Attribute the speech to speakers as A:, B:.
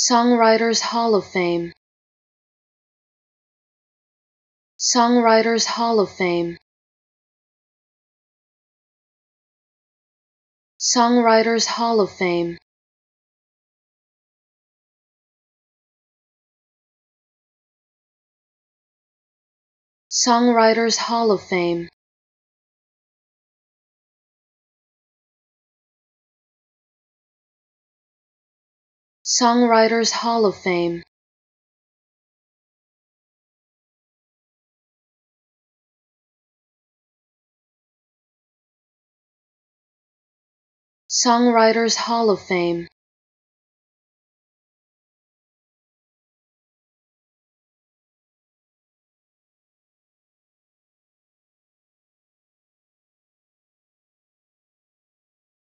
A: Songwriters Hall of Fame. Songwriters Hall of Fame. Songwriters Hall of Fame. Songwriters Hall of Fame Songwriters Hall of Fame. Songwriters Hall of Fame